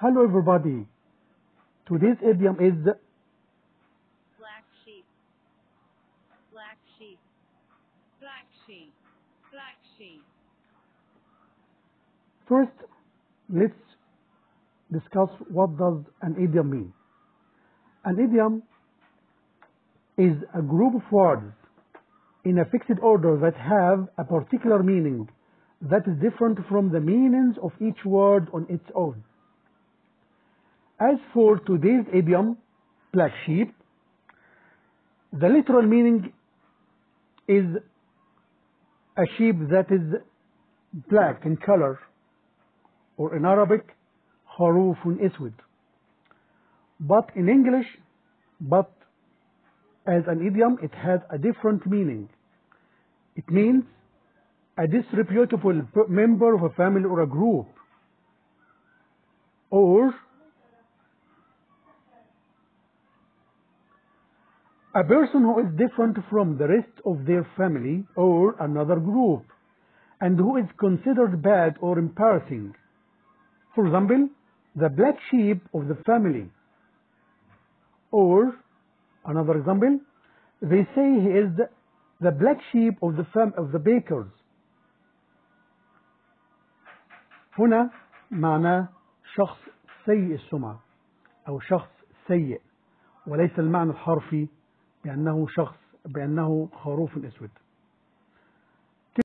Hello everybody. Today's idiom is black sheep, black sheep, black sheep, black sheep, first let's discuss what does an idiom mean. An idiom is a group of words in a fixed order that have a particular meaning that is different from the meanings of each word on its own. As for today's idiom, black sheep, the literal meaning is a sheep that is black in color, or in Arabic, خروف أسود. But in English, but as an idiom, it has a different meaning. It means a disreputable p- member of a family or a group, or a person who is different from the rest of their family or another group, and who is considered bad or embarrassing. For example, the black sheep of the family. Or, another example, they say he is the, the black sheep of the fam of the bakers. هنا معناه شخص سيء السمعة أو شخص سيء وليس المعنى الحرفي بأنه شخص بأنه خروف أسود.